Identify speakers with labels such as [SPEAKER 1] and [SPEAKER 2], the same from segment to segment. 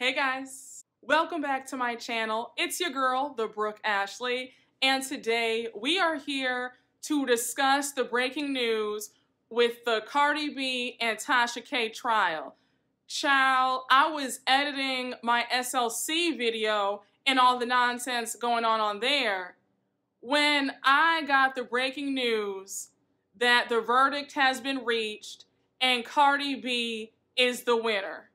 [SPEAKER 1] Hey guys, welcome back to my channel. It's your girl, the Brooke Ashley, and today we are here to discuss the breaking news with the Cardi B and Tasha K trial. Child, I was editing my SLC video and all the nonsense going on on there when I got the breaking news that the verdict has been reached and Cardi B is the winner.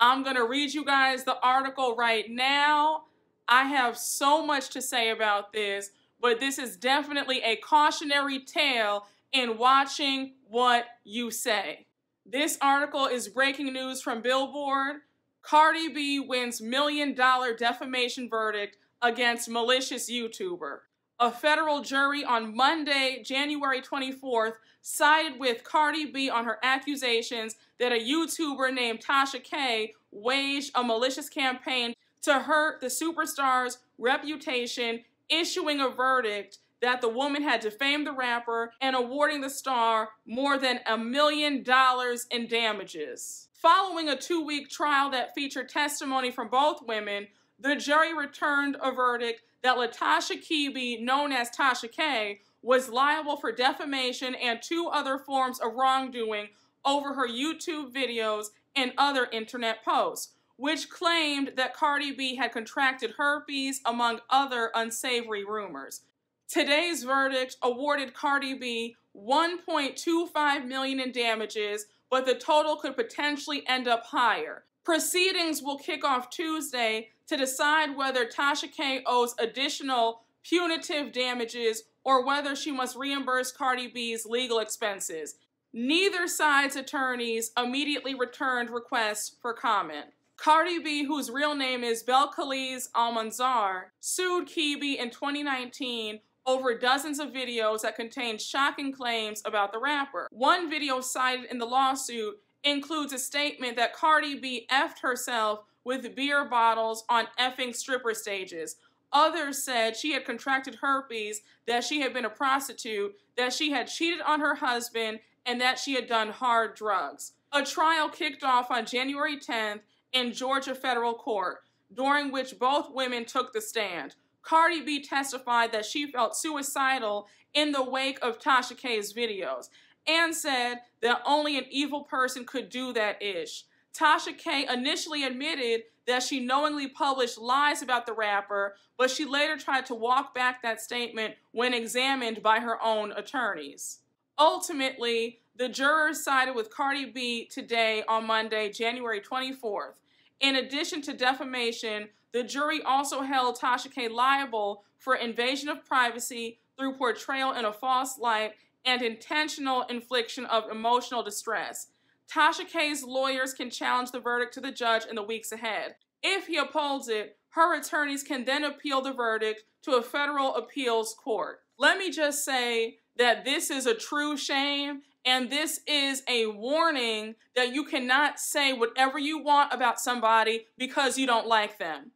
[SPEAKER 1] I'm going to read you guys the article right now. I have so much to say about this, but this is definitely a cautionary tale in watching what you say. This article is breaking news from Billboard. Cardi B wins million dollar defamation verdict against malicious YouTuber. A federal jury on Monday, January 24th, sided with Cardi B on her accusations that a YouTuber named Tasha K waged a malicious campaign to hurt the superstar's reputation, issuing a verdict that the woman had defamed the rapper and awarding the star more than a million dollars in damages. Following a two week trial that featured testimony from both women, the jury returned a verdict that Latasha Kebe, known as Tasha K, was liable for defamation and two other forms of wrongdoing over her YouTube videos and other internet posts, which claimed that Cardi B had contracted herpes, among other unsavory rumors. Today's verdict awarded Cardi B 1.25 million in damages, but the total could potentially end up higher. Proceedings will kick off Tuesday to decide whether Tasha K owes additional punitive damages or whether she must reimburse Cardi B's legal expenses. Neither side's attorneys immediately returned requests for comment. Cardi B, whose real name is Belcalis Almanzar, sued Kebe in 2019 over dozens of videos that contained shocking claims about the rapper. One video cited in the lawsuit includes a statement that Cardi B effed herself with beer bottles on effing stripper stages. Others said she had contracted herpes, that she had been a prostitute, that she had cheated on her husband, and that she had done hard drugs. A trial kicked off on January 10th in Georgia federal court, during which both women took the stand. Cardi B testified that she felt suicidal in the wake of Tasha K's videos and said that only an evil person could do that ish. Tasha K initially admitted that she knowingly published lies about the rapper, but she later tried to walk back that statement when examined by her own attorneys. Ultimately, the jurors sided with Cardi B today on Monday, January 24th. In addition to defamation, the jury also held Tasha K liable for invasion of privacy through portrayal in a false light and intentional infliction of emotional distress. Tasha K's lawyers can challenge the verdict to the judge in the weeks ahead. If he upholds it, her attorneys can then appeal the verdict to a federal appeals court. Let me just say that this is a true shame and this is a warning that you cannot say whatever you want about somebody because you don't like them.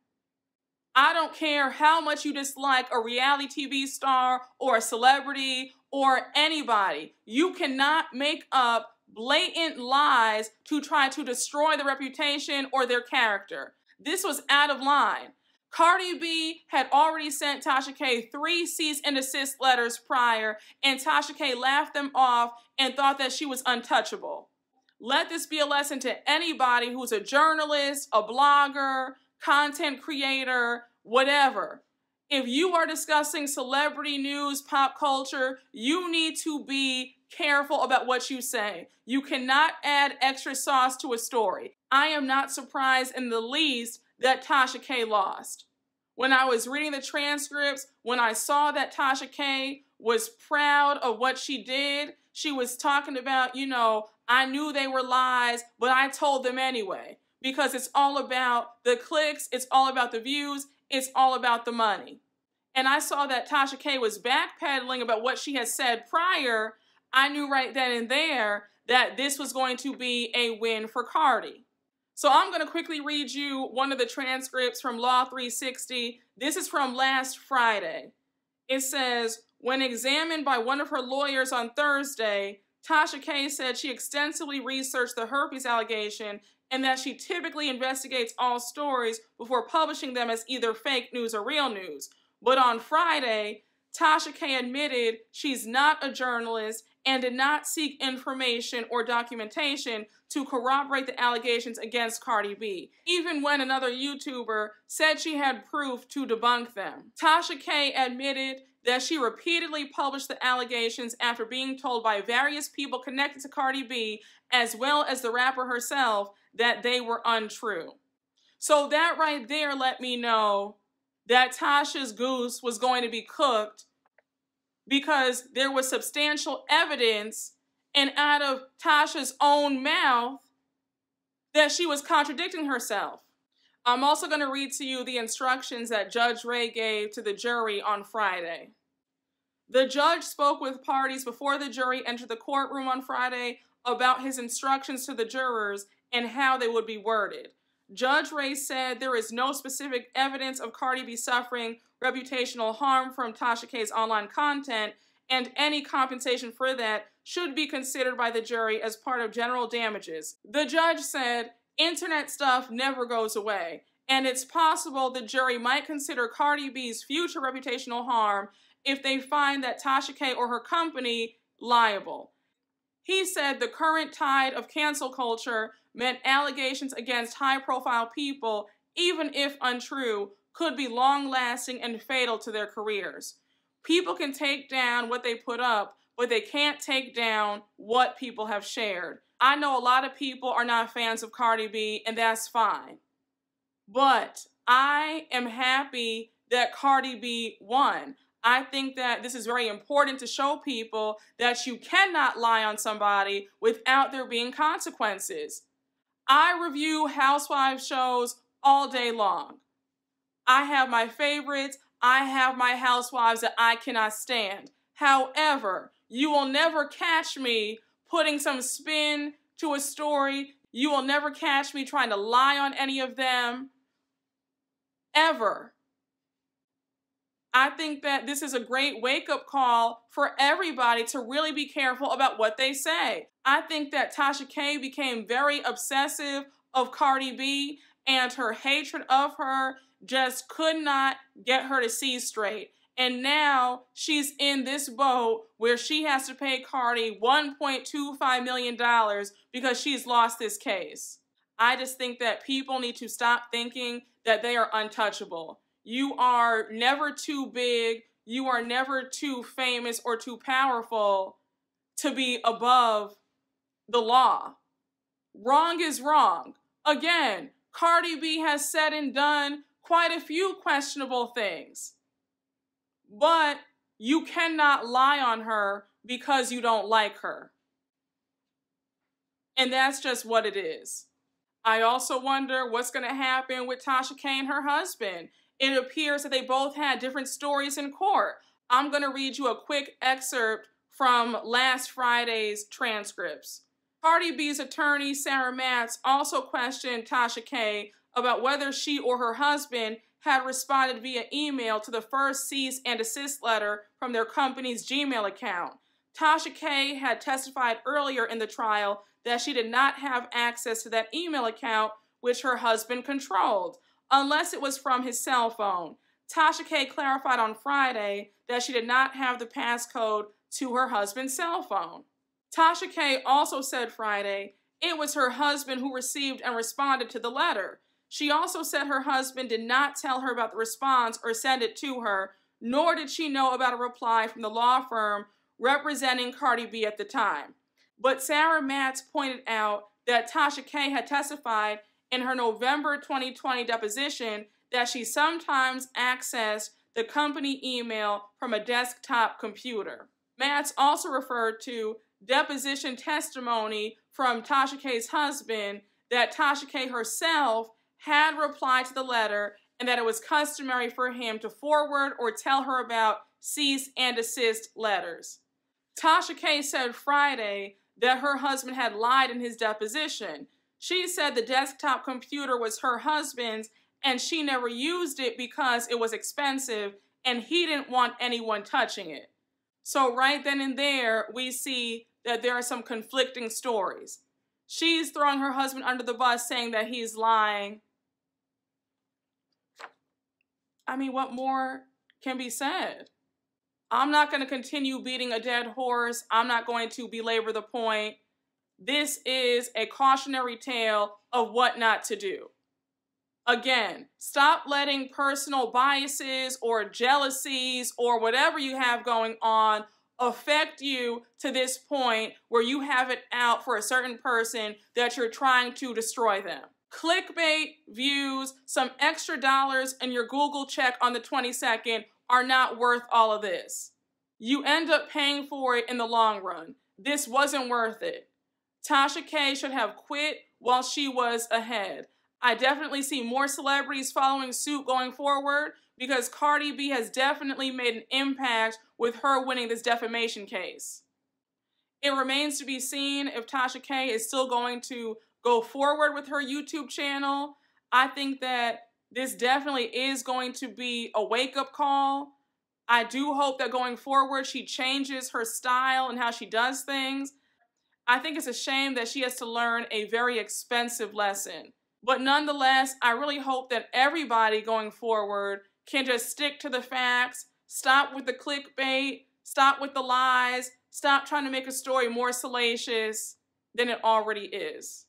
[SPEAKER 1] I don't care how much you dislike a reality TV star or a celebrity or anybody. You cannot make up blatant lies to try to destroy the reputation or their character. This was out of line. Cardi B had already sent Tasha K three cease and desist letters prior, and Tasha K laughed them off and thought that she was untouchable. Let this be a lesson to anybody who's a journalist, a blogger, content creator, whatever. If you are discussing celebrity news, pop culture, you need to be careful about what you say. You cannot add extra sauce to a story. I am not surprised in the least that Tasha K lost. When I was reading the transcripts, when I saw that Tasha K was proud of what she did, she was talking about, you know, I knew they were lies, but I told them anyway. Because it's all about the clicks, it's all about the views, it's all about the money. And I saw that Tasha K was backpedaling about what she had said prior I knew right then and there that this was going to be a win for Cardi. So I'm going to quickly read you one of the transcripts from Law 360. This is from last Friday. It says, when examined by one of her lawyers on Thursday, Tasha K said she extensively researched the herpes allegation and that she typically investigates all stories before publishing them as either fake news or real news. But on Friday, Tasha K admitted she's not a journalist and did not seek information or documentation to corroborate the allegations against Cardi B, even when another YouTuber said she had proof to debunk them. Tasha K admitted that she repeatedly published the allegations after being told by various people connected to Cardi B, as well as the rapper herself, that they were untrue. So that right there let me know that Tasha's goose was going to be cooked because there was substantial evidence and out of Tasha's own mouth that she was contradicting herself. I'm also going to read to you the instructions that Judge Ray gave to the jury on Friday. The judge spoke with parties before the jury entered the courtroom on Friday about his instructions to the jurors and how they would be worded. Judge Ray said there is no specific evidence of Cardi B suffering reputational harm from Tasha K's online content, and any compensation for that should be considered by the jury as part of general damages. The judge said, internet stuff never goes away, and it's possible the jury might consider Cardi B's future reputational harm if they find that Tasha K or her company liable. He said the current tide of cancel culture meant allegations against high profile people, even if untrue, could be long lasting and fatal to their careers. People can take down what they put up, but they can't take down what people have shared. I know a lot of people are not fans of Cardi B, and that's fine. But I am happy that Cardi B won. I think that this is very important to show people that you cannot lie on somebody without there being consequences. I review housewives shows all day long. I have my favorites. I have my housewives that I cannot stand. However, you will never catch me putting some spin to a story. You will never catch me trying to lie on any of them. Ever. I think that this is a great wake up call for everybody to really be careful about what they say. I think that Tasha K became very obsessive of Cardi B and her hatred of her just could not get her to see straight. And now she's in this boat where she has to pay Cardi $1.25 million because she's lost this case. I just think that people need to stop thinking that they are untouchable. You are never too big, you are never too famous or too powerful to be above the law. Wrong is wrong. Again, Cardi B has said and done quite a few questionable things. But you cannot lie on her because you don't like her. And that's just what it is. I also wonder what's going to happen with Tasha Kane, her husband it appears that they both had different stories in court. I'm going to read you a quick excerpt from last Friday's transcripts. Cardi B's attorney, Sarah Matz, also questioned Tasha K about whether she or her husband had responded via email to the first cease and desist letter from their company's Gmail account. Tasha K had testified earlier in the trial that she did not have access to that email account, which her husband controlled unless it was from his cell phone. Tasha K clarified on Friday that she did not have the passcode to her husband's cell phone. Tasha K also said Friday it was her husband who received and responded to the letter. She also said her husband did not tell her about the response or send it to her, nor did she know about a reply from the law firm representing Cardi B at the time. But Sarah Matz pointed out that Tasha K had testified in her November 2020 deposition that she sometimes accessed the company email from a desktop computer. Matz also referred to deposition testimony from Tasha K's husband that Tasha K herself had replied to the letter and that it was customary for him to forward or tell her about cease and desist letters. Tasha K said Friday that her husband had lied in his deposition, she said the desktop computer was her husband's and she never used it because it was expensive and he didn't want anyone touching it. So, right then and there, we see that there are some conflicting stories. She's throwing her husband under the bus saying that he's lying. I mean, what more can be said? I'm not going to continue beating a dead horse. I'm not going to belabor the point. This is a cautionary tale of what not to do. Again, stop letting personal biases or jealousies or whatever you have going on affect you to this point where you have it out for a certain person that you're trying to destroy them. Clickbait, views, some extra dollars, and your Google check on the 22nd are not worth all of this. You end up paying for it in the long run. This wasn't worth it. Tasha K should have quit while she was ahead. I definitely see more celebrities following suit going forward because Cardi B has definitely made an impact with her winning this defamation case. It remains to be seen if Tasha K is still going to go forward with her YouTube channel. I think that this definitely is going to be a wake up call. I do hope that going forward she changes her style and how she does things. I think it's a shame that she has to learn a very expensive lesson. But nonetheless, I really hope that everybody going forward can just stick to the facts, stop with the clickbait, stop with the lies, stop trying to make a story more salacious than it already is.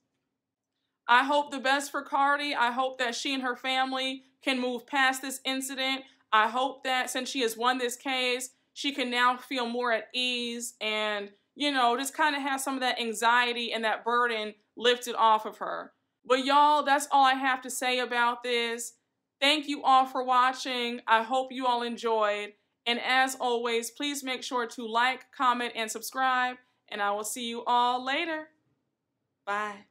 [SPEAKER 1] I hope the best for Cardi. I hope that she and her family can move past this incident. I hope that since she has won this case, she can now feel more at ease and, you know, just kind of have some of that anxiety and that burden lifted off of her. But y'all, that's all I have to say about this. Thank you all for watching. I hope you all enjoyed. And as always, please make sure to like, comment, and subscribe. And I will see you all later. Bye.